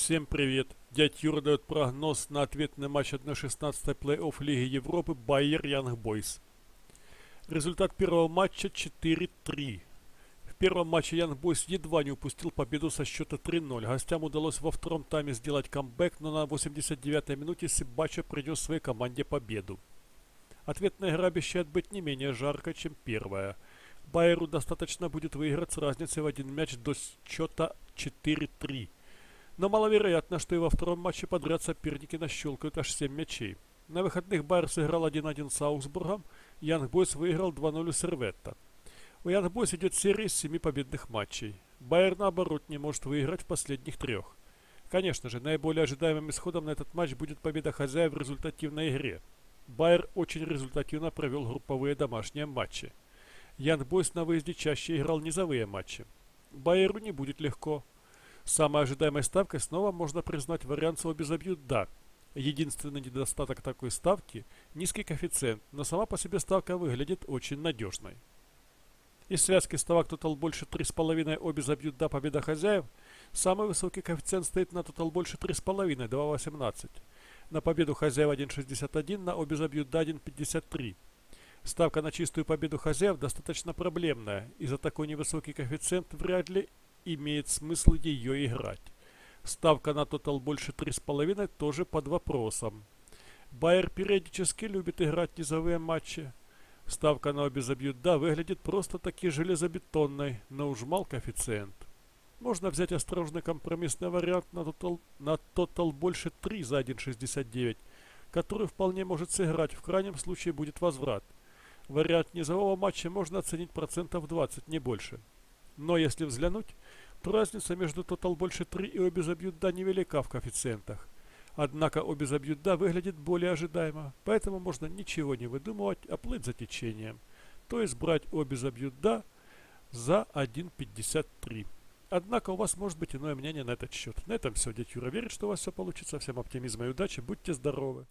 Всем привет! Дядь Юра дает прогноз на ответный матч 1-16 плей-офф Лиги Европы Байер Янг Бойс. Результат первого матча 4-3. В первом матче Янг Бойс едва не упустил победу со счета 3-0. Гостям удалось во втором тайме сделать камбэк, но на 89-й минуте Сибача принес своей команде победу. Ответная игра обещает быть не менее жаркой, чем первая. Байеру достаточно будет выиграть с разницей в один мяч до счета 4-3. Но маловероятно, что и во втором матче подряд соперники нащелкают аж 7 мячей. На выходных Байер сыграл 1-1 с Аугсбургом, Янг Бойс выиграл 2-0 с Серветта. У Янг Бойс идет серия из 7 победных матчей. Байер, наоборот, не может выиграть в последних трех. Конечно же, наиболее ожидаемым исходом на этот матч будет победа хозяев в результативной игре. Байер очень результативно провел групповые домашние матчи. Ян Бойс на выезде чаще играл низовые матчи. Байеру не будет легко. Самой ожидаемой ставкой снова можно признать вариант с обе забьют «да». Единственный недостаток такой ставки – низкий коэффициент, но сама по себе ставка выглядит очень надежной. Из связки ставок тотал больше 3,5 обе забьют «да» победа хозяев, самый высокий коэффициент стоит на тотал больше 3,5 2,18. На победу хозяев 1,61, на обе забьют «да» 1,53. Ставка на чистую победу хозяев достаточно проблемная, и за такой невысокий коэффициент вряд ли имеет смысл ее играть. Ставка на тотал больше 3,5 тоже под вопросом. Байер периодически любит играть низовые матчи. Ставка на обе забьют «да» выглядит просто таки железобетонной, но уж мал коэффициент. Можно взять осторожный компромиссный вариант на тотал, на тотал больше 3 за 1,69, который вполне может сыграть, в крайнем случае будет возврат. Вариант низового матча можно оценить процентов 20, не больше. Но если взглянуть, то разница между тотал больше 3 и обе забьют «да» невелика в коэффициентах. Однако обе забьют «да» выглядит более ожидаемо, поэтому можно ничего не выдумывать, а плыть за течением. То есть брать обе забьют «да» за 1.53. Однако у вас может быть иное мнение на этот счет. На этом все. Дядь Юра верит, что у вас все получится. Всем оптимизма и удачи. Будьте здоровы.